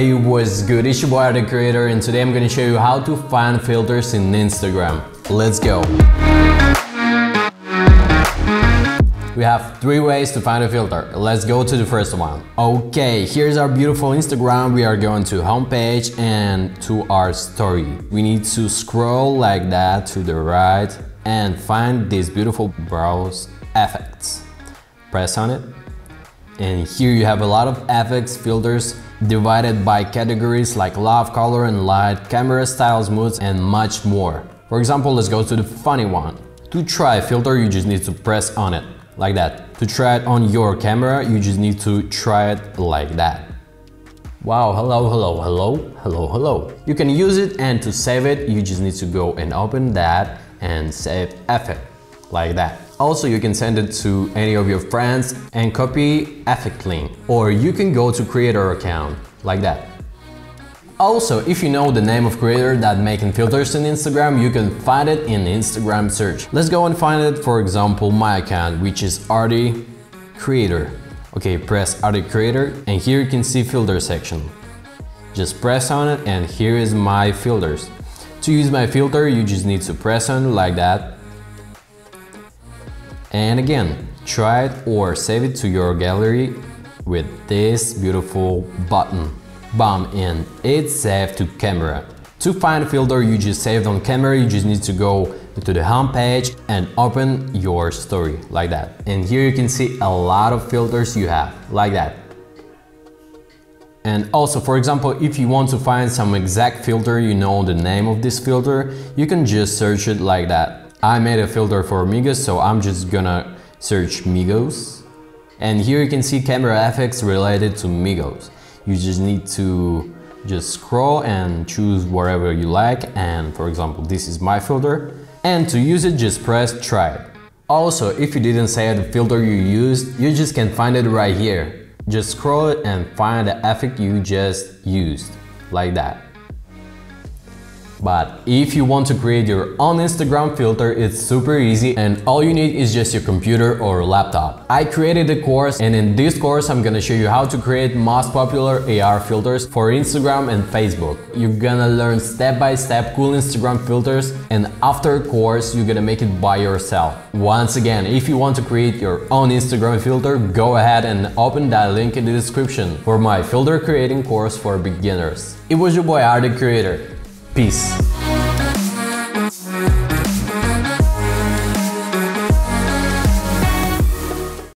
Hey what's good, it's your boy the Creator and today I'm gonna show you how to find filters in Instagram. Let's go! We have three ways to find a filter. Let's go to the first one. Okay, here's our beautiful Instagram. We are going to homepage and to our story. We need to scroll like that to the right and find this beautiful browse effects. Press on it. And here you have a lot of effects, filters divided by categories like love, color and light, camera styles, moods and much more. For example, let's go to the funny one. To try a filter, you just need to press on it like that. To try it on your camera, you just need to try it like that. Wow, hello, hello, hello, hello, hello. You can use it and to save it, you just need to go and open that and save effect, like that. Also, you can send it to any of your friends and copy effect link. Or you can go to creator account, like that. Also, if you know the name of creator that making filters in Instagram, you can find it in Instagram search. Let's go and find it, for example, my account, which is Arti Creator. Okay, press Arti Creator and here you can see filter section. Just press on it and here is my filters. To use my filter, you just need to press on like that. And again, try it or save it to your gallery with this beautiful button bomb and it's saved to camera. To find a filter you just saved on camera, you just need to go to the home page and open your story like that. And here you can see a lot of filters you have, like that. And also, for example, if you want to find some exact filter, you know the name of this filter, you can just search it like that. I made a filter for Migos, so I'm just gonna search Migos. And here you can see camera effects related to Migos. You just need to just scroll and choose whatever you like and for example this is my filter and to use it just press try. Also if you didn't say the filter you used you just can find it right here. Just scroll it and find the effect you just used like that. But if you want to create your own Instagram filter, it's super easy and all you need is just your computer or laptop. I created a course and in this course I'm gonna show you how to create most popular AR filters for Instagram and Facebook. You're gonna learn step by step cool Instagram filters and after course you're gonna make it by yourself. Once again, if you want to create your own Instagram filter, go ahead and open that link in the description for my filter creating course for beginners. It was your boy Arti Creator. Peace.